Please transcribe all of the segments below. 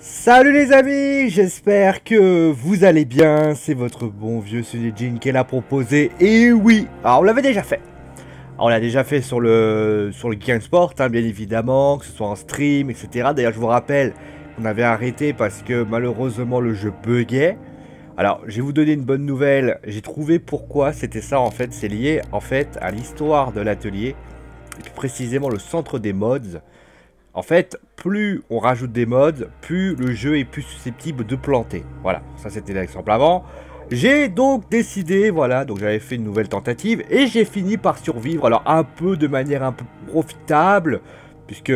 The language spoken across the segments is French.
Salut les amis, j'espère que vous allez bien, c'est votre bon vieux Sunejin qui l'a proposé, et oui, on l'avait déjà fait. On l'a déjà fait sur le, sur le Game Sport, hein, bien évidemment, que ce soit en stream, etc. D'ailleurs, je vous rappelle qu'on avait arrêté parce que malheureusement le jeu buguait. Alors, je vais vous donner une bonne nouvelle, j'ai trouvé pourquoi c'était ça en fait, c'est lié en fait à l'histoire de l'atelier, plus précisément le centre des mods. En fait, plus on rajoute des modes, plus le jeu est plus susceptible de planter. Voilà, ça c'était l'exemple avant. J'ai donc décidé, voilà, donc j'avais fait une nouvelle tentative et j'ai fini par survivre. Alors un peu de manière un peu profitable, puisque,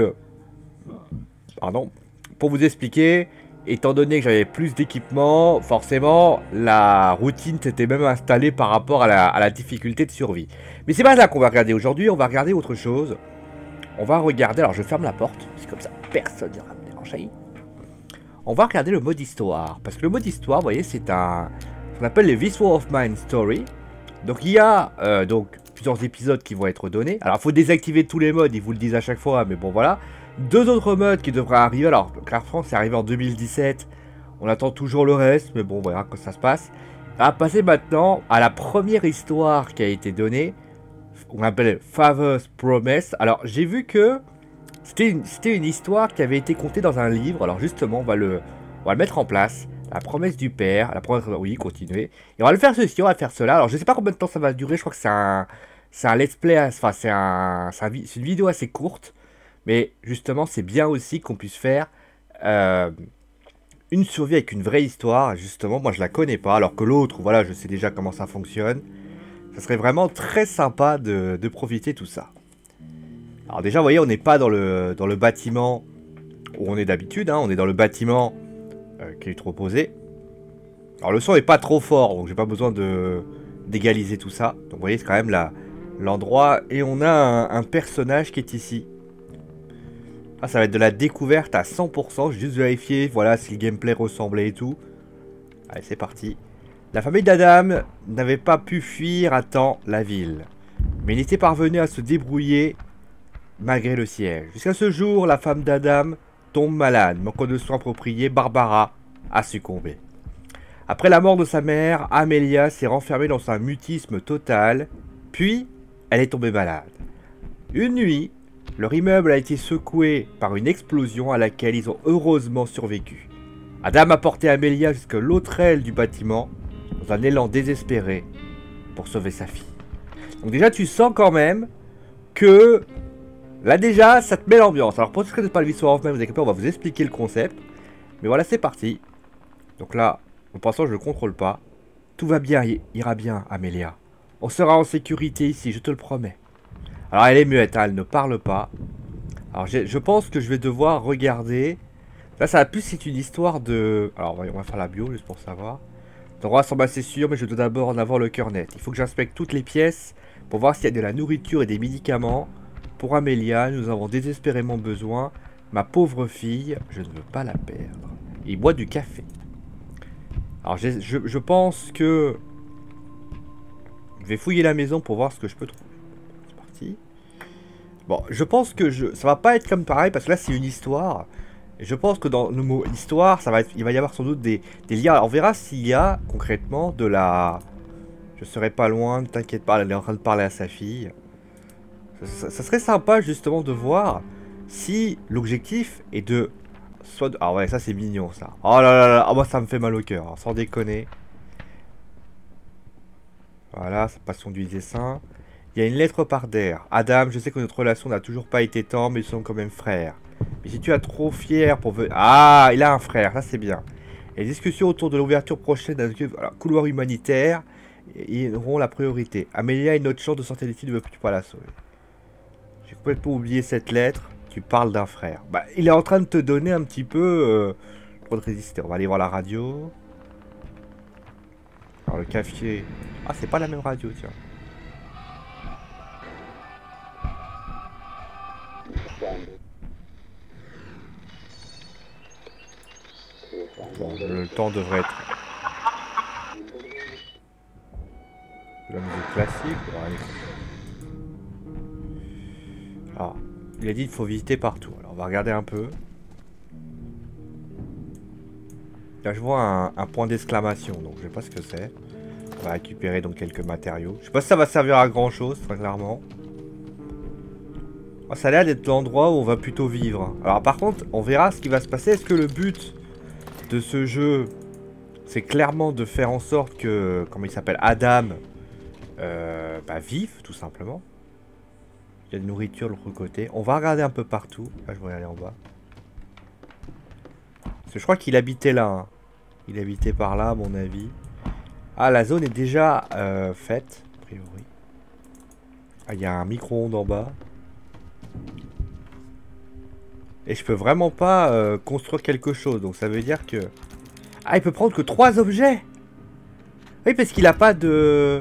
pardon, pour vous expliquer, étant donné que j'avais plus d'équipement, forcément la routine s'était même installée par rapport à la, à la difficulté de survie. Mais c'est pas ça qu'on va regarder aujourd'hui, on va regarder autre chose on va regarder, alors je ferme la porte, c'est comme ça, personne n'ira me déranger. On va regarder le mode histoire, parce que le mode histoire, vous voyez, c'est un, ce qu'on appelle les This War of Mine Story. Donc il y a euh, donc plusieurs épisodes qui vont être donnés. Alors il faut désactiver tous les modes, ils vous le disent à chaque fois, mais bon voilà. Deux autres modes qui devraient arriver, alors Claire France c'est arrivé en 2017, on attend toujours le reste, mais bon voilà comment ça se passe. On va passer maintenant à la première histoire qui a été donnée, on appelle Father's Promise. Alors, j'ai vu que c'était une, histoire qui avait été contée dans un livre. Alors, justement, on va le, on va le mettre en place. La promesse du père. La promesse... Oui, continuer. Et on va le faire ceci, on va faire cela. Alors, je sais pas combien de temps ça va durer. Je crois que c'est un... C'est un let's play, enfin c'est un, une vidéo assez courte, mais justement c'est bien aussi qu'on puisse faire euh, une survie avec une vraie histoire. Justement, moi je la connais pas, alors que l'autre, voilà, je sais déjà comment ça fonctionne. Ça serait vraiment très sympa de, profiter tout ça. Alors déjà, vous voyez, on n'est pas dans le, dans le bâtiment où on est d'habitude. Hein. on est dans le bâtiment euh, qui est trop posé. Alors le son n'est pas trop fort, donc j'ai pas besoin de d'égaliser tout ça. Donc vous voyez, c'est quand même l'endroit. Et on a un, personnage qui est ici. Ah, ça va être de la découverte à 100%. Juste vérifier, voilà, si le gameplay ressemblait et tout. Allez, c'est parti. La famille d'Adam n'avait pas pu fuir à temps la ville, mais il était parvenu à se débrouiller malgré le siège. Jusqu'à ce jour, la femme d'Adam tombe malade, manquant de soins appropriés, Barbara a succombé. Après la mort de sa mère, Amelia s'est renfermée dans un mutisme total, puis elle est tombée malade. Une nuit, leur immeuble a été secoué par une explosion à laquelle ils ont heureusement survécu. Adam a porté Amelia jusqu'à l'autre aile du bâtiment, dans un élan désespéré pour sauver sa fille. Donc déjà, tu sens quand même que là déjà, ça te met l'ambiance. Alors pour ce qui n'est pas le Visual of vous inquiétez pas, on va vous expliquer le concept. Mais voilà, c'est parti. Donc là, en pensant, je ne le contrôle pas. Tout va bien, ira bien, Amélia. On sera en sécurité ici, je te le promets. Alors elle est muette, hein, elle ne parle pas. Alors je pense que je vais devoir regarder. Là, ça a plus c'est une histoire de... Alors on va faire la bio juste pour savoir. L'endroit semble assez sûr, mais je dois d'abord en avoir le cœur net. Il faut que j'inspecte toutes les pièces pour voir s'il y a de la nourriture et des médicaments. Pour Amélia, nous avons désespérément besoin. Ma pauvre fille, je ne veux pas la perdre. Il boit du café. Alors je, je, pense que... Je vais fouiller la maison pour voir ce que je peux trouver. C'est parti. Bon, je pense que je, ça va pas être comme pareil, parce que là c'est une histoire je pense que dans le mot histoire, ça il va y avoir sans doute des, liens. on verra s'il y a concrètement de la... Je serai pas loin, ne t'inquiète pas, elle est en train de parler à sa fille. Ça, serait sympa justement de voir si l'objectif est de... Soit Ah ouais, ça c'est mignon ça. Oh là là là, ah, moi ça me fait mal au cœur, sans déconner. Voilà, sa passion du dessin. Il y a une lettre par d'air. Adam, je sais que notre relation n'a toujours pas été tendre, mais nous sommes quand même frères. Mais si tu es trop fier pour venir... Ah, il a un frère, ça c'est bien. Les discussions autour de l'ouverture prochaine d'un couloir humanitaire auront la priorité. Amélia a une autre chance de sortir d'ici, ne veut plus pas la sauver. J'ai complètement oublié cette lettre. Tu parles d'un frère. Bah, il est en train de te donner un petit peu... Euh, de résister. On va aller voir la radio. Alors le café... Ah, c'est pas la même radio, tiens. Le temps devrait être... la musique classique. Alors, il a dit qu'il faut visiter partout. Alors, on va regarder un peu. Là, je vois un, point d'exclamation, donc je sais pas ce que c'est. On va récupérer donc quelques matériaux. Je sais pas si ça va servir à grand chose, très clairement. Oh, ça a l'air d'être l'endroit où on va plutôt vivre. Alors par contre, on verra ce qui va se passer. Est-ce que le but de ce jeu, c'est clairement de faire en sorte que, comment il s'appelle, Adam, euh, bah, vive, tout simplement. Il y a de nourriture de l'autre côté. On va regarder un peu partout. Je vais aller en bas. Parce que je crois qu'il habitait là. Hein. Il habitait par là, à mon avis. Ah, la zone est déjà euh, faite, a priori. Ah, il y a un micro-ondes en bas. Et je peux vraiment pas euh, construire quelque chose. Donc ça veut dire que... Ah, il peut prendre que trois objets Oui, parce qu'il a pas de...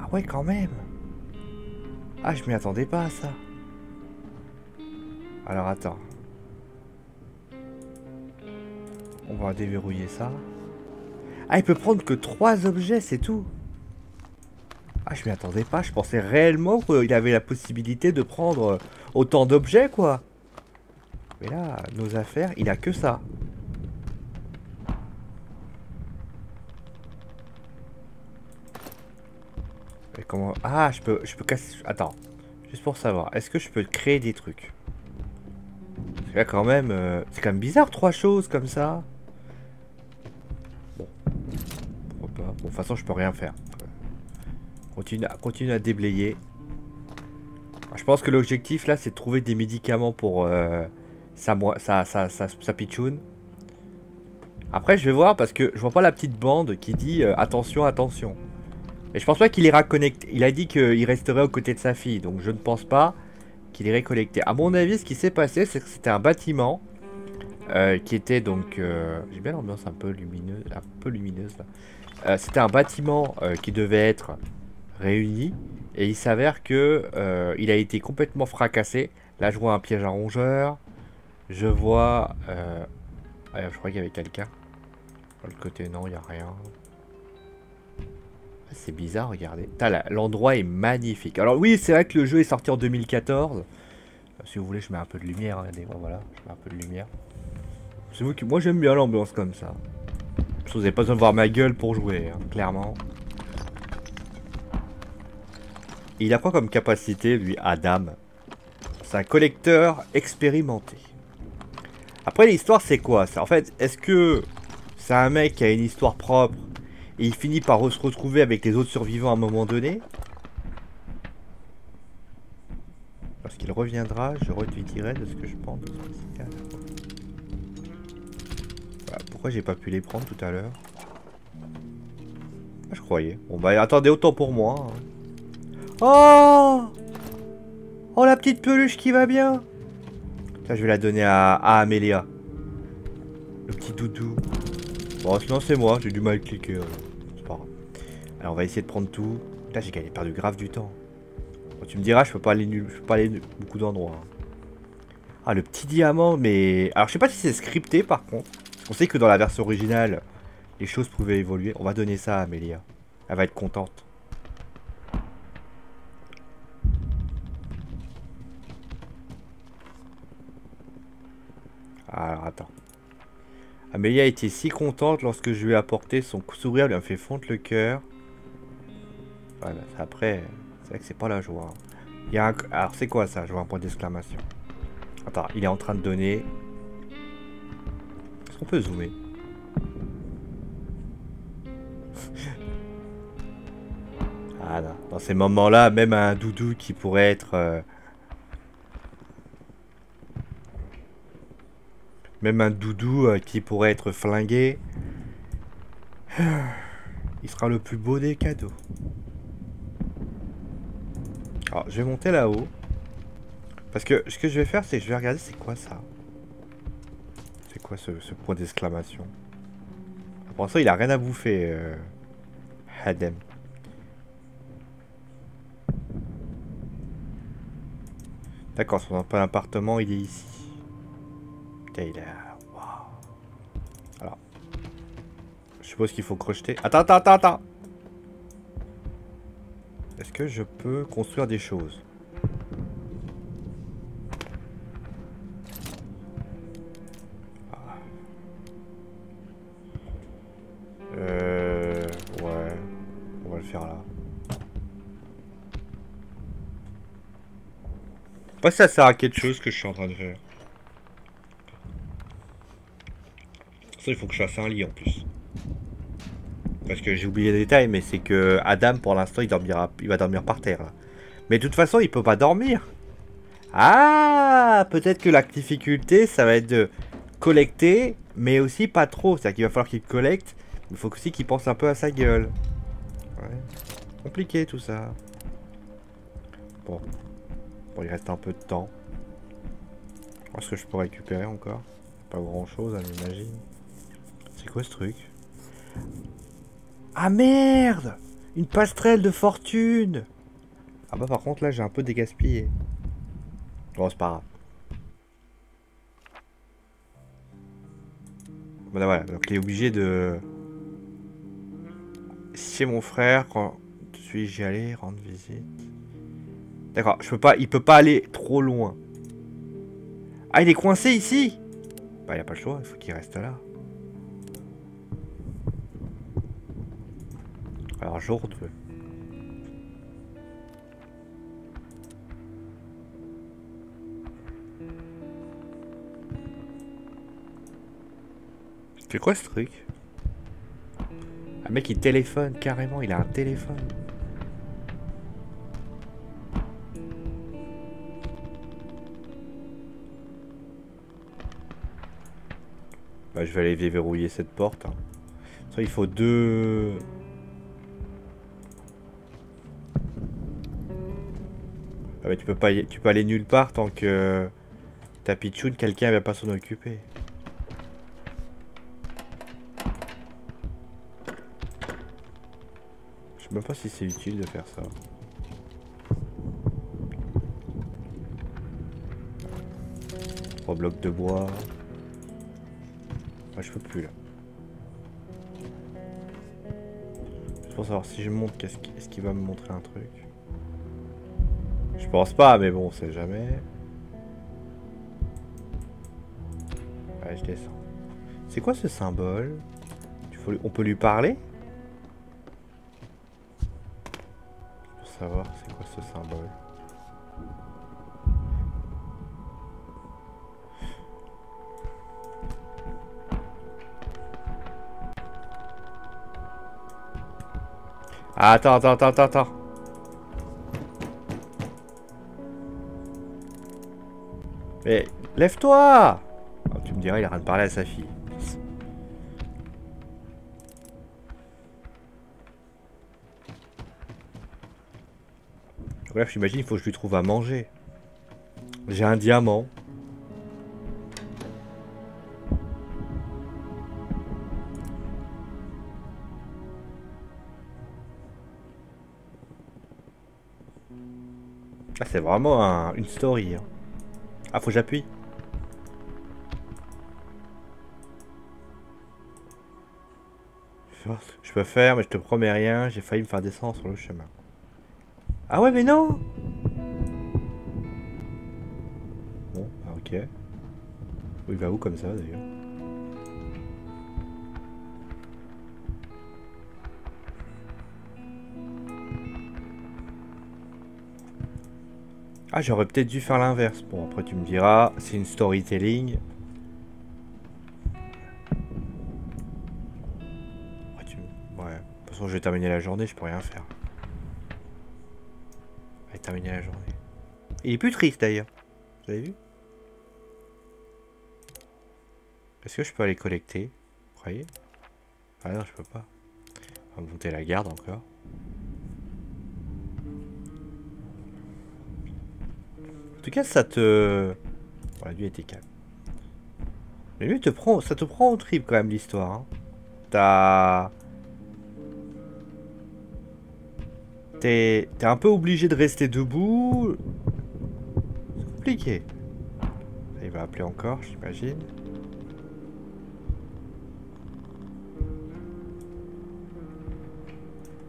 Ah ouais, quand même. Ah, je m'y attendais pas à ça. Alors, attends. On va déverrouiller ça. Ah, il peut prendre que trois objets, c'est tout. Ah, je m'y attendais pas. Je pensais réellement qu'il avait la possibilité de prendre autant d'objets, quoi. Mais là, nos affaires, il a que ça. Mais comment... Ah, je peux, je peux casser... Attends. Juste pour savoir. Est-ce que je peux créer des trucs? Parce que là, quand même... Euh, c'est quand même bizarre, trois choses comme ça. Bon. Pourquoi pas Bon, de toute façon, je peux rien faire. Continue à, continue à déblayer. Je pense que l'objectif, là, c'est de trouver des médicaments pour... Euh, ça, ça, pitchoune. Après, je vais voir parce que je vois pas la petite bande qui dit euh, attention, attention. Et je pense pas qu'il ira connecté. Il a dit qu'il resterait aux côtés de sa fille, donc je ne pense pas qu'il irait collecter. À mon avis, ce qui s'est passé, c'est que c'était un bâtiment euh, qui était donc. Euh, j'ai bien l'ambiance un peu lumineuse, un peu lumineuse là. c'était un bâtiment qui devait être réuni et il s'avère que il a été complètement fracassé. Là, je vois un piège à rongeurs. Je vois... Euh... Ah, je crois qu'il y avait quelqu'un. De l'autre côté, non, il n'y a rien. Ah, c'est bizarre, regardez. L'endroit est magnifique. Alors oui, c'est vrai que le jeu est sorti en 2014. Si vous voulez, je mets un peu de lumière. Regardez, voilà, je mets un peu de lumière. C'est vous qui... Moi, j'aime bien l'ambiance comme ça. Vous n'avez pas besoin de voir ma gueule pour jouer, hein, clairement. Il a quoi comme capacité, lui, Adam? C'est un collecteur expérimenté. Après, l'histoire, c'est quoi? En fait, est-ce que c'est un mec qui a une histoire propre et il finit par se retrouver avec les autres survivants à un moment donné? Lorsqu'il reviendra, je retweeterai de ce que je pense. pourquoi j'ai pas pu les prendre tout à l'heure? Ah, Je croyais. Bon bah attendez, autant pour moi. Hein. Oh Oh la petite peluche qui va bien je vais la donner à, Amélia. Le petit doudou. Bon, sinon c'est moi, j'ai du mal à cliquer. Euh, c'est pas grave. Alors on va essayer de prendre tout. Là j'ai gagné perdu grave du temps. tu me diras, je peux pas aller, je peux pas aller beaucoup d'endroits. Hein. Ah, le petit diamant, mais... Alors je sais pas si c'est scripté par contre. On sait que dans la version originale, les choses pouvaient évoluer. On va donner ça à Amélia. Elle va être contente. Alors attends. Amélia était si contente lorsque je lui ai apporté son sourire lui a fait fondre le cœur. Voilà, après, c'est vrai que c'est pas la joie. Hein. Il y a. Alors c'est quoi ça? Je vois un point d'exclamation. Attends, il est en train de donner. Est-ce qu'on peut zoomer? Ah non. Dans ces moments-là, même un doudou qui pourrait être... Euh, Même un doudou euh, qui pourrait être flingué. Il sera le plus beau des cadeaux. Alors, je vais monter là-haut. Parce que ce que je vais faire, c'est que je vais regarder c'est quoi ça? C'est quoi ce, point d'exclamation? Pour ça, il a rien à bouffer, euh, Hadem. D'accord, son appartement, il est ici. Il est... Alors. Je suppose qu'il faut crocheter. Attends, attends, attends, attends. Est-ce que je peux construire des choses? Ah. Euh, ouais, on va le faire là. Pas ça sert à quelque chose que je suis en train de faire? Il faut que je fasse un lit en plus. Parce que j'ai oublié les détails, mais c'est que Adam, pour l'instant, il dormira, il va dormir par terre. Mais de toute façon, il peut pas dormir. Ah, peut-être que la difficulté, ça va être de collecter, mais aussi pas trop. C'est-à-dire qu'il va falloir qu'il collecte, il faut aussi qu'il pense un peu à sa gueule. Compliqué tout ça. Bon. Bon, il reste un peu de temps. Est-ce que je peux récupérer encore? Pas grand chose, à m'imagine. C'est quoi ce truc? Ah merde Une passerelle de fortune Ah bah par contre là j'ai un peu dégaspillé. Bon c'est pas grave. Voilà, voilà, donc il est obligé de... C'est mon frère, quand suis-je allé rendre visite D'accord, je peux pas, il peut pas aller trop loin. Ah, il est coincé ici Bah, il a pas le choix, il faut qu'il reste là. Alors, jour C'est quoi ce truc? Un mec il téléphone carrément, il a un téléphone. Bah, je vais aller déverrouiller cette porte. Hein. Ça, il faut deux... Ah, tu peux pas tu peux aller nulle part tant que ta pitchoun, quelqu'un va pas s'en occuper. Je sais même pas si c'est utile de faire ça. Trois blocs de bois je peux plus là. Juste pour savoir si je monte, qu'est-ce qu'il va me montrer un truc Je pense pas, mais bon, on sait jamais. Allez, je descends. C'est quoi ce symbole? On peut lui parler? Pour savoir c'est quoi ce symbole. attends, attends, attends, attends. Mais lève-toi ah, Tu me dirais, il a rien de parler à sa fille. Bref, j'imagine, il faut que je lui trouve à manger. J'ai un diamant. c'est vraiment une story. Hein. Ah, faut que j'appuie. Je peux faire, mais je te promets rien. J'ai failli me faire descendre sur le chemin. Ah ouais, mais non Bon, bah, ok. il va où comme ça, d'ailleurs? Ah, j'aurais peut-être dû faire l'inverse. Bon, après tu me diras, c'est une storytelling. Toute façon, je vais terminer la journée, je peux rien faire. Terminer la journée. Il est plus triste d'ailleurs. Vous avez vu? Est-ce que je peux aller collecter? Vous croyez? Ah non, je peux pas. On va monter la garde encore. tout cas, ça te... Voilà, lui était calme. Mais lui, te prend... ça te prend au trip quand même l'histoire. Hein. T'as... T'es un peu obligé de rester debout. C'est compliqué. Il va appeler encore, j'imagine.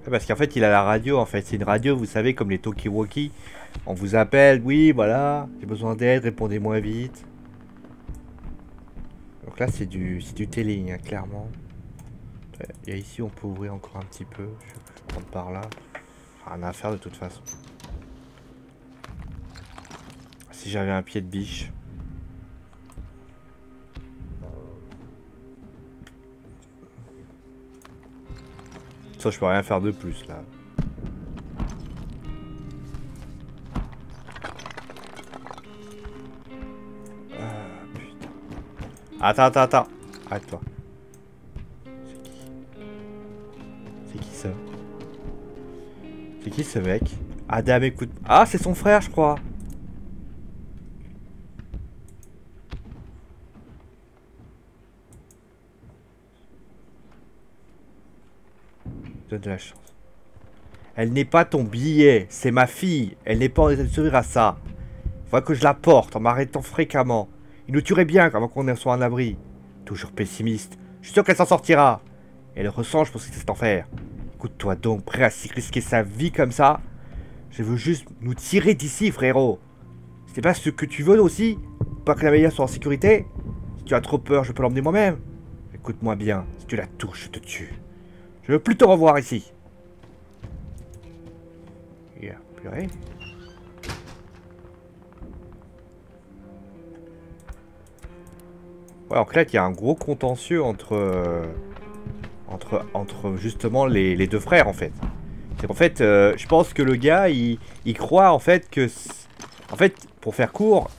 Parce qu'en fait, il a la radio, en fait. C'est une radio, vous savez, comme les Tokiwoki. On vous appelle, oui, voilà, j'ai besoin d'aide, répondez-moi vite. Donc là, c'est du, du telling, hein, clairement. Et ici, on peut ouvrir encore un petit peu. Je vais prendre par là. Rien à faire de toute façon. Si j'avais un pied de biche. Ça, je peux rien faire de plus là. Ah. Attends, attends, attends. Arrête-toi. C'est qui? C'est qui ça? C'est qui ce mec? Adam, écoute. Ah, c'est son frère, je crois. Donne de la chance. Elle n'est pas ton billet, c'est ma fille. Elle n'est pas en état de sourire à ça. Faut que je la porte en m'arrêtant fréquemment. Il nous tuerait bien avant qu'on soit un abri. Toujours pessimiste. Je suis sûr qu'elle s'en sortira. elle ressent, je pense que c'est cet enfer. Écoute-toi donc, prêt à risquer sa vie comme ça Je veux juste nous tirer d'ici, frérot. C'est pas ce que tu veux aussi Pas que la meilleure soit en sécurité Si tu as trop peur, je peux l'emmener moi-même. Écoute-moi bien, si tu la touches, je te tue. Je veux plus te revoir ici. Yeah, purée. Ouais, en fait, il y a un gros contentieux entre, euh, entre, entre justement les, les, deux frères, en fait. C'est qu'en fait, euh, je pense que le gars, il, il croit en fait que... En fait, pour faire court,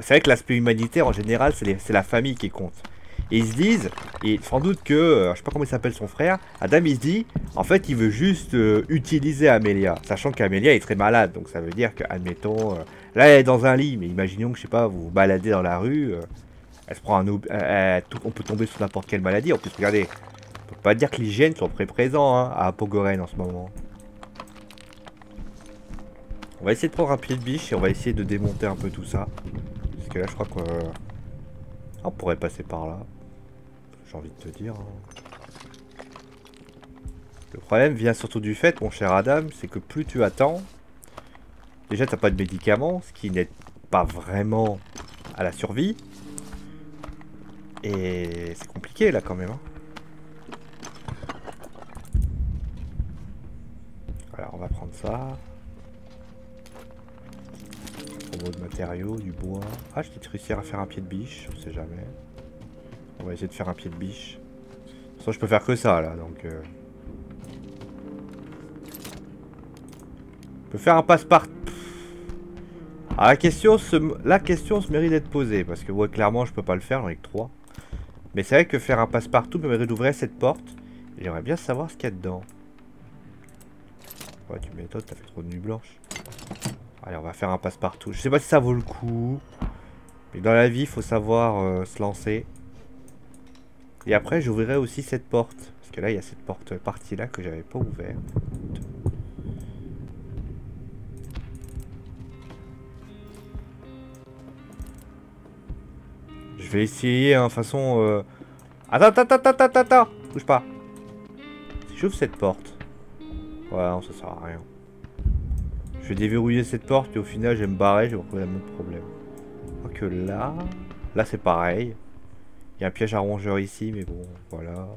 c'est vrai que l'aspect humanitaire, en général, c'est la famille qui compte. Et ils se disent, et sans doute que, euh, je sais pas comment il s'appelle son frère, Adam il se dit, en fait il veut juste euh, utiliser Amelia, sachant qu'Amelia est très malade, donc ça veut dire que, admettons, là elle est dans un lit, mais imaginons que, je sais pas, vous vous baladez dans la rue, elle se prend un... on peut tomber sur n'importe quelle maladie, en plus regardez, peut pas dire que l'hygiène soit très présent hein, à Apogoren en ce moment. On va essayer de prendre un pied de biche et on va essayer de démonter un peu tout ça. Parce que là je crois qu'on on pourrait passer par là j'ai envie de te dire. Hein. Le problème vient surtout du fait, mon cher Adam, c'est que plus tu attends, déjà t'as pas de médicaments, ce qui n'aide pas vraiment à la survie. Et c'est compliqué là quand même. Hein. Voilà, on va prendre ça. de matériaux, du bois. Ah, je vais réussir à faire un pied de biche, on sait jamais. On va essayer de faire un pied de biche. De toute façon, je peux faire que ça, là, donc... Euh... Je peux faire un passe-partout. Ah, la question, se... la question se mérite d'être posée, parce que, clairement, je peux pas le faire, j'en ai que 3. Mais c'est vrai que faire un passe-partout me mérite d'ouvrir cette porte. J'aimerais bien savoir ce qu'il y a dedans. Ouais, tu m'étonnes, t'as fait trop de nuit blanche. Allez, on va faire un passe-partout. Je sais pas si ça vaut le coup. Mais dans la vie, il faut savoir euh, se lancer. Et après, j'ouvrirai aussi cette porte. Parce que là, il y a cette porte partie là que j'avais pas ouverte. Je vais essayer, hein, façon... Euh... Attends, attends, attends, attends, attends Bouge pas. Si j'ouvre cette porte... Ouais, non, ça sert à rien. Je vais déverrouiller cette porte et au final, je vais me barrer, je vais retrouver le même problème. que là... Là, c'est pareil. Il y a un piège à rongeur ici, mais bon, voilà.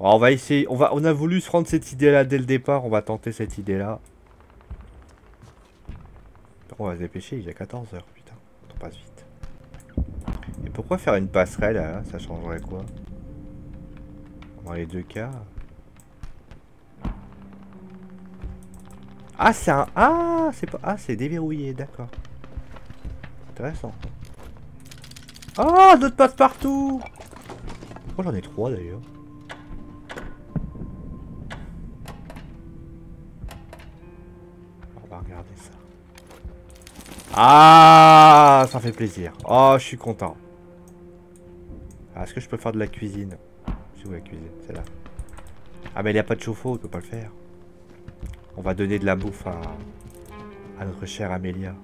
on va essayer. On, va, on a voulu se rendre cette idée-là dès le départ. On va tenter cette idée-là. On va se dépêcher, il est 14h, putain. On passe vite. Et pourquoi faire une passerelle, là Ça changerait quoi? Dans les deux cas... Ah, c'est un... Ah, c'est pas... Ah, c'est déverrouillé, d'accord. Intéressant. Oh, d'autres passe partout Pourquoi j'en ai trois d'ailleurs? On va regarder ça. Ah, ça fait plaisir. Oh, je suis content. Ah, est-ce que je peux faire de la cuisine? C'est où la cuisine? C'est là. Ah, mais il n'y a pas de chauffe-eau, il peut pas le faire. On va donner de la bouffe à, notre chère Amélia.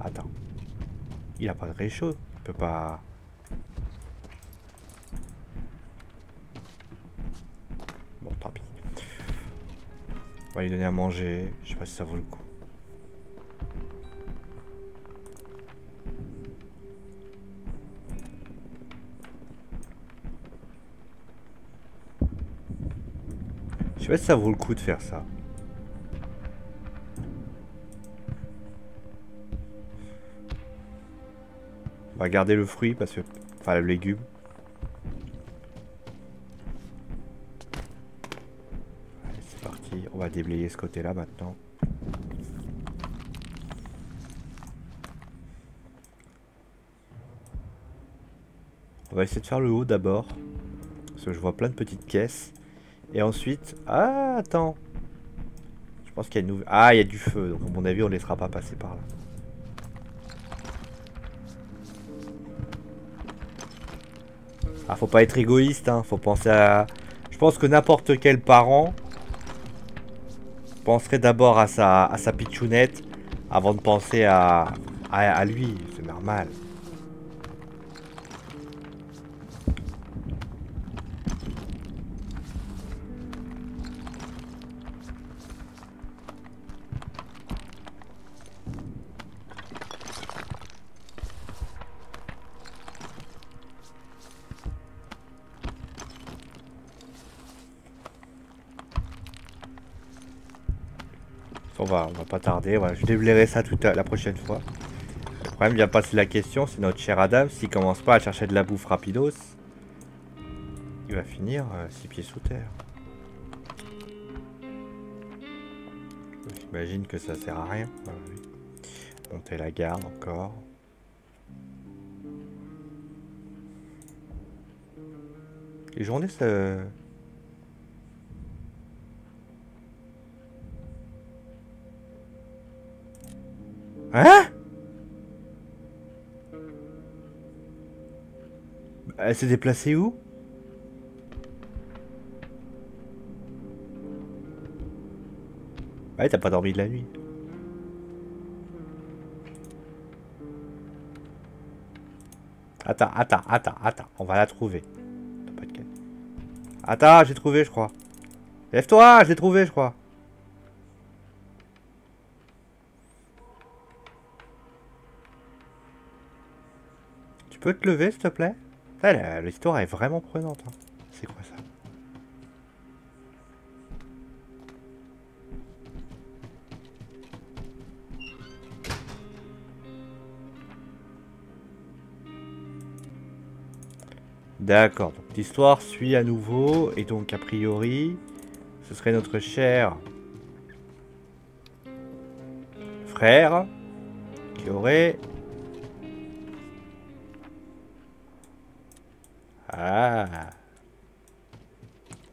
Attends. Il a pas de réchaud. Il peut pas... Bon, tant pis. On va lui donner à manger. Je sais pas si ça vaut le coup. Je sais pas si ça vaut le coup de faire ça. On va garder le fruit parce que... Enfin, le légume. C'est parti. On va déblayer ce côté-là maintenant. On va essayer de faire le haut d'abord. Parce que je vois plein de petites caisses. Et ensuite... Ah, attends. Je pense qu'il y a une nouvelle... Ah, il y a du feu. Donc, à mon avis, on ne laissera pas passer par là. Ah, faut pas être égoïste, hein. Faut penser à... Je pense que n'importe quel parent penserait d'abord à sa, à sa pitchounette avant de penser à, à lui. C'est normal. On va pas tarder, je déblayerai ça toute la prochaine fois. Le problème vient passer la question, c'est notre cher Adam, s'il commence pas à chercher de la bouffe rapidos, il va finir euh, six pieds sous terre. J'imagine que ça sert à rien. Monter la garde encore. Les journées, ça... Elle s'est déplacée où? Ouais, t'as pas dormi de la nuit. Attends, attends, attends, attends. On va la trouver. Attends, j'ai trouvé, je crois. Lève-toi, j'ai trouvé, je crois. peux te lever, s'il te plaît? L'histoire est vraiment prenante. Hein. C'est quoi ça? D'accord, donc l'histoire suit à nouveau, et donc a priori, ce serait notre cher frère qui aurait Ah.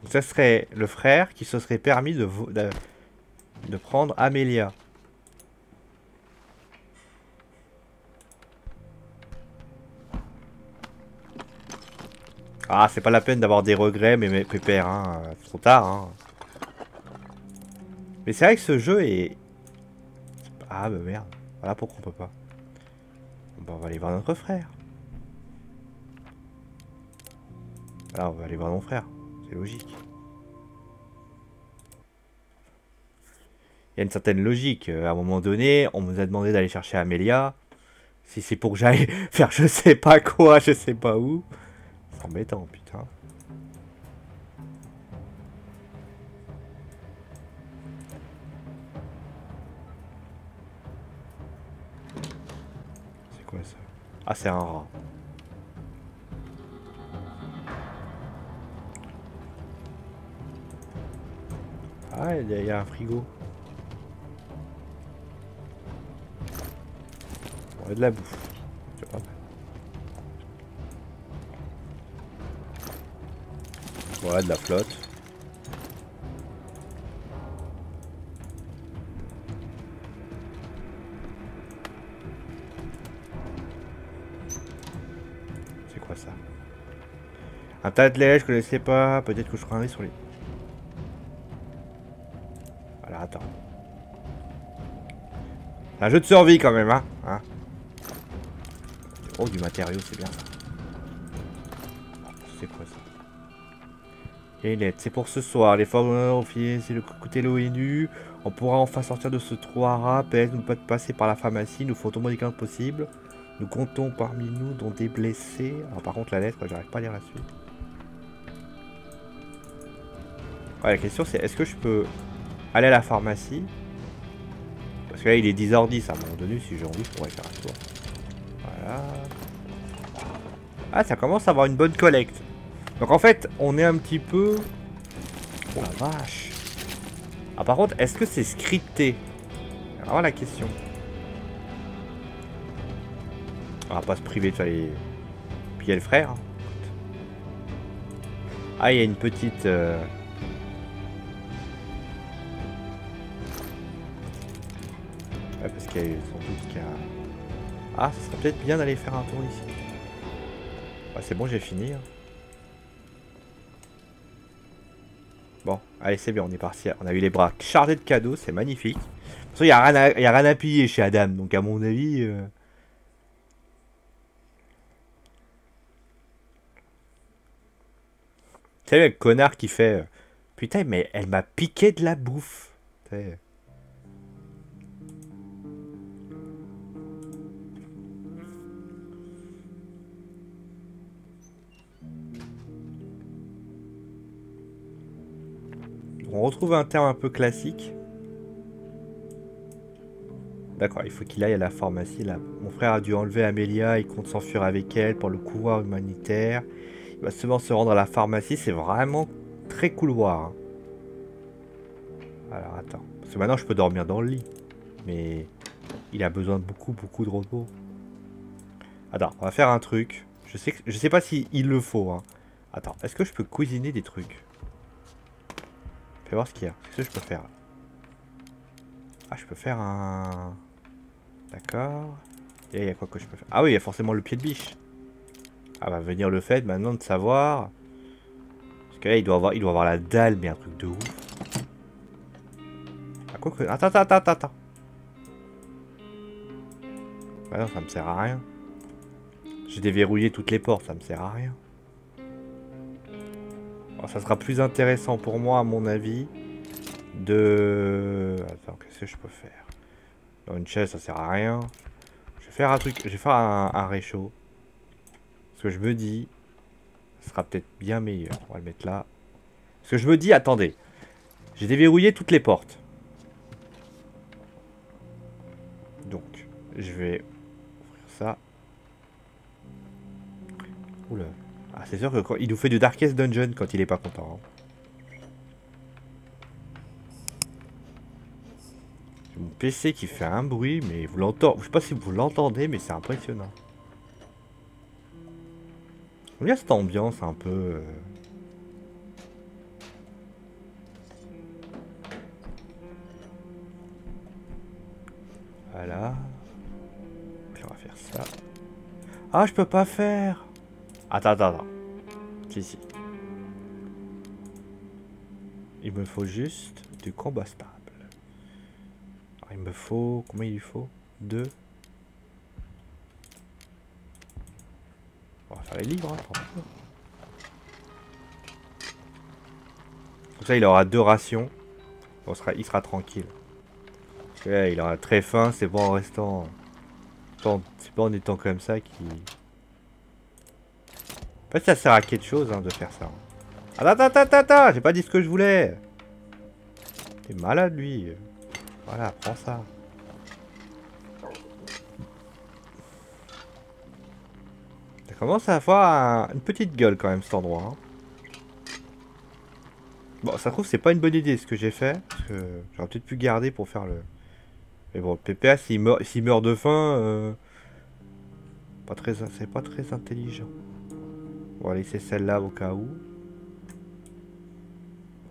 ce serait le frère qui se serait permis de, de, prendre Amélia. Ah, c'est pas la peine d'avoir des regrets, mais mes pépères, hein. trop tard, hein. Mais c'est vrai que ce jeu est... Ah, bah merde. Voilà pourquoi on peut pas. On va aller voir notre frère. Ah, on va aller voir mon frère. C'est logique. Il y a une certaine logique. Euh, à un moment donné, on nous a demandé d'aller chercher Amélia. Si c'est pour que j'aille faire je sais pas quoi, je sais pas où. C'est embêtant, putain. C'est quoi ça? Ah, c'est un rat. Ah, il y, a un frigo. Bon, a de la bouffe. Voilà, de la flotte. C'est quoi ça? Un tas de lait, je connaissais pas. Peut-être que je prendrai sur les... un jeu de survie quand même, hein. hein. Oh, du matériau, c'est bien ça. C'est quoi ça? Et lettres, c'est pour ce soir. Les formes c'est le côté l'eau. On pourra enfin sortir de ce trou à rats. nous peut passer par la pharmacie. Nous faisons les possible. Nous comptons parmi nous dont des blessés. Alors, par contre, la lettre, j'arrive pas à lire la suite. la question c'est est-ce que je peux aller à la pharmacie? Parce que là il est 10h10 à un moment donné, si j'ai envie je pourrais faire un tour. Voilà. Ah ça commence à avoir une bonne collecte. Donc en fait on est un petit peu... Oh la vache Ah par contre est-ce que c'est scripté? Vraiment la question. On va pas se priver de faire les... Puis le frère. Hein. Ah il y a une petite... Euh, a qu'à... Ah, ça serait peut-être bien d'aller faire un tour ici. c'est bon, j'ai fini. Hein. Bon, allez, c'est bien, on est parti. On a eu les bras chargés de cadeaux, c'est magnifique. De toute façon, il n'y a, rien à piller chez Adam, donc à mon avis... Euh... Tu sais, le connard qui fait... Euh, Putain, mais elle m'a piqué de la bouffe. On retrouve un terme un peu classique. D'accord, il faut qu'il aille à la pharmacie là. Mon frère a dû enlever Amélia, il compte s'enfuir avec elle pour le couloir humanitaire. Il va seulement se rendre à la pharmacie, c'est vraiment très couloir. Hein. Alors attends, parce que maintenant je peux dormir dans le lit. Mais il a besoin de beaucoup beaucoup de repos. Attends, on va faire un truc. Je sais, je sais pas si le faut. Hein. Attends, est-ce que je peux cuisiner des trucs? Voir ce qu'il y a. Qu'est-ce que je peux faire Ah, je peux faire un... D'accord. Et il y a quoi que je peux faire? Ah oui, il y a forcément le pied de biche. Ah va venir le fait maintenant de savoir. Parce que là, il doit avoir, il doit avoir la dalle, mais un truc de ouf. Ah, quoi que... Attends, attends, attends, attends. Bah non, ça me sert à rien. J'ai déverrouillé toutes les portes, ça me sert à rien ça sera plus intéressant pour moi, à mon avis, de... Attends, qu'est-ce que je peux faire? Dans une chaise, ça sert à rien. Je vais faire un truc, je vais faire un, réchaud. Ce que je me dis, ce sera peut-être bien meilleur. On va le mettre là. Ce que je me dis, attendez. J'ai déverrouillé toutes les portes. Donc, je vais ouvrir ça. Oula. Ah, c'est sûr qu'il nous fait du Darkest Dungeon quand il est pas content. Hein. Mon PC qui fait un bruit, mais vous l'entendez. Je sais pas si vous l'entendez, mais c'est impressionnant. Il y a cette ambiance un peu... Euh. Voilà. on va faire ça. Ah, je peux pas faire Attends, attends, attends. Si, si. Il me faut juste du combustible. il me faut... Combien il faut? Deux. On va faire les livres, hein, Comme ça, il aura deux rations. On sera, il sera tranquille. Il aura très faim, c'est pas en restant... C'est pas en étant comme ça qu'il fait, ça sert à quelque chose hein, de faire ça. Attends, attends, attends, attends, j'ai pas dit ce que je voulais. T'es malade, lui. Voilà, prends ça. Ça commence à avoir une petite gueule quand même cet endroit. Hein. Bon, ça trouve c'est pas une bonne idée ce que j'ai fait. Parce que j'aurais peut-être pu garder pour faire le... Mais bon, PPA s'il meurt, meurt, de faim... Euh... C'est pas très intelligent. On va laisser celle-là au cas où.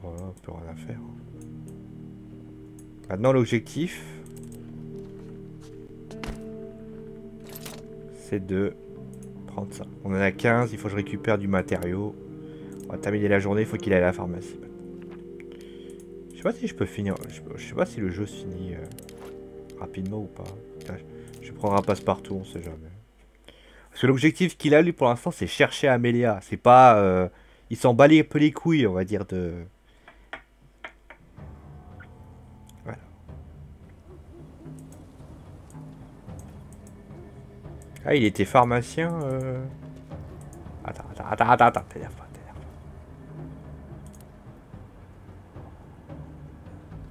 Voilà, on peut rien faire. Maintenant, l'objectif, c'est de prendre ça. On en a 15, il faut que je récupère du matériau. On va terminer la journée, il faut qu'il aille à la pharmacie. Je sais pas si je peux finir. Je sais pas si le jeu se finit euh, rapidement ou pas. Je prendre un passe-partout, on sait jamais. Parce que l'objectif qu'il a, lui, pour l'instant, c'est chercher Amélia. C'est pas... Euh, il s'en bat les, peu les couilles, on va dire, de... Voilà. Ah, il était pharmacien... Euh... Attends, attends, attends, attends, attends, t'énerve pas,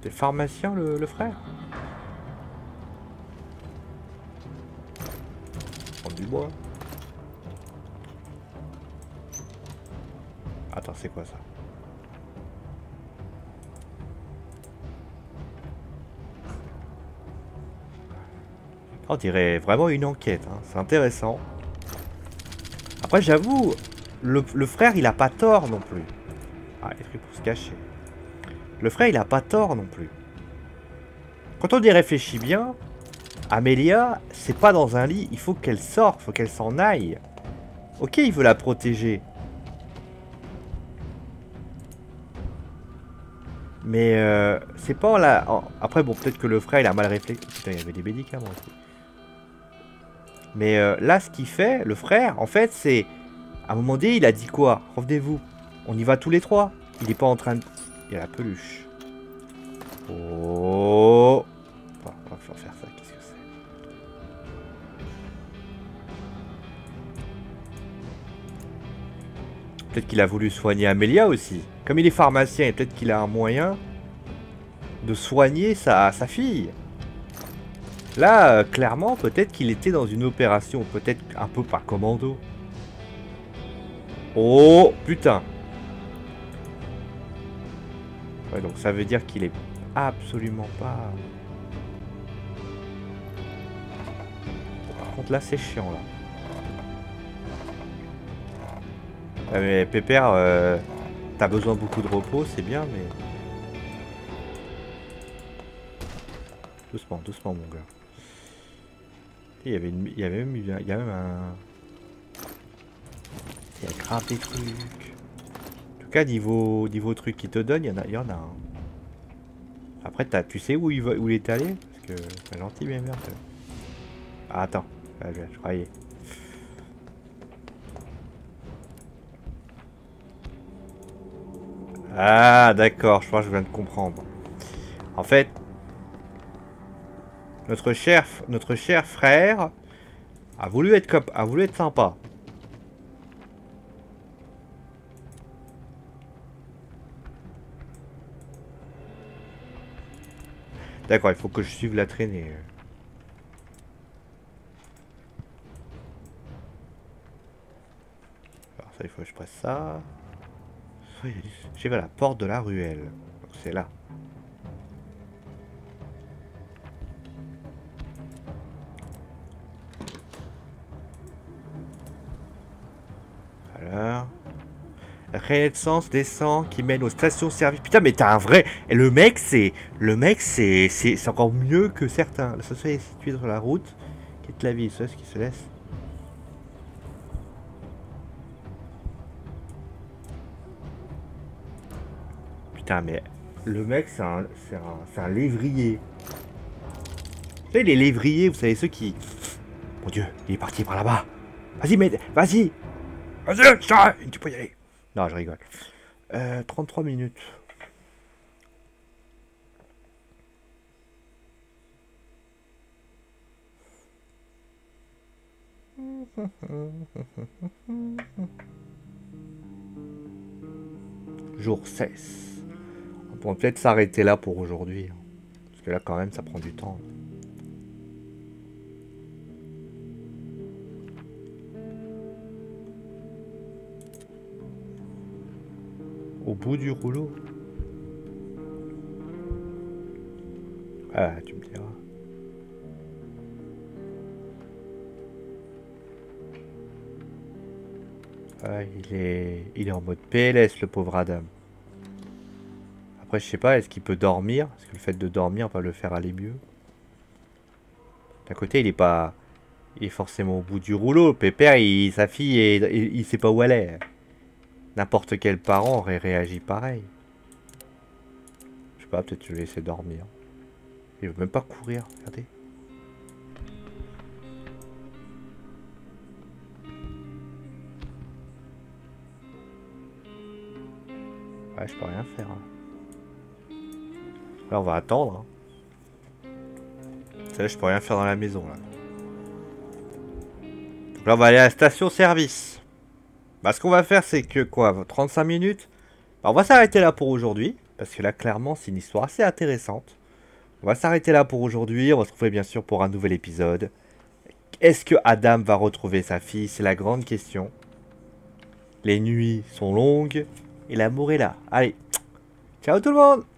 T'es pharmacien, le frère? C'est quoi ça On dirait vraiment une enquête, hein. c'est intéressant. Après, j'avoue, le, frère, il a pas tort non plus. Ah, il est pour se cacher? Le frère, il a pas tort non plus. Quand on y réfléchit bien, Amélia, c'est pas dans un lit, il faut qu'elle sorte, faut qu'elle s'en aille. Ok, il veut la protéger. Mais euh, c'est pas là. Après, bon, peut-être que le frère il a mal réfléchi. Putain, il y avait des médicaments aussi. Mais euh, là, ce qu'il fait, le frère, en fait, c'est. À un moment donné, il a dit quoi? Revenez-vous. On y va tous les trois. Il est pas en train de. Il y a la peluche. Oh qu'il a voulu soigner Amélia aussi. Comme il est pharmacien, peut-être qu'il a un moyen de soigner sa, sa fille. Là, euh, clairement, peut-être qu'il était dans une opération, peut-être un peu par commando. Oh, putain. Ouais, donc ça veut dire qu'il est absolument pas... Par contre, là, c'est chiant, là. Mais Pépère, euh, t'as besoin beaucoup de repos, c'est bien, mais... Doucement, doucement, mon gars. Il y avait, une, il y avait même, il y a même un... Il y a grave des trucs. En tout cas, niveau, niveau truc qui te donne, il y en a, il y en a un. Après, tu sais où il, où il est allé? Parce que c'est gentil, bien merde. Ah, attends, ah, je croyais. Ah, d'accord, je crois que je viens de comprendre. En fait, notre cher, notre cher frère a voulu être cop a voulu être sympa. D'accord, il faut que je suive la traînée. Alors ça, il faut que je presse ça. J'ai vers la porte de la ruelle. C'est là. Alors... Renaissance descend qui mène aux stations-service. Putain, mais t'as un vrai... Le mec, c'est... Le mec, c'est... C'est encore mieux que certains. La station est située sur la route. Quitte la ville, c'est ce qui se laisse. Mais... Le mec, c'est un... Un... un lévrier. Vous savez, les lévriers, vous savez, ceux qui... Mon Dieu, il est parti par là-bas. Vas-y, mais... Vas-y Vas-y, tu peux y aller. Non, je rigole. Euh, 33 minutes. Jour 16. On pourrait peut-être s'arrêter là pour aujourd'hui. Hein. Parce que là, quand même, ça prend du temps. Au bout du rouleau Ah, tu me diras. Ah, il est, il est en mode PLS, le pauvre Adam. Après, je sais pas, est-ce qu'il peut dormir? Est-ce que le fait de dormir va le faire aller mieux D'un côté, il est pas... Il est forcément au bout du rouleau. Pépère, sa fille, il, il sait pas où elle est. N'importe quel parent aurait réagi pareil. Je sais pas, peut-être je vais laisser dormir. Il veut même pas courir, regardez. Ouais, je peux rien faire. Hein. Là, on va attendre. Hein. Je peux rien faire dans la maison, là. Donc là, on va aller à la station-service. Bah, ce qu'on va faire, c'est que quoi 35 minutes bah, On va s'arrêter là pour aujourd'hui. parce que là, clairement, c'est une histoire assez intéressante. On va s'arrêter là pour aujourd'hui. On va se retrouver bien sûr pour un nouvel épisode. Est-ce que Adam va retrouver sa fille? C'est la grande question. Les nuits sont longues et l'amour est là. Allez, ciao tout le monde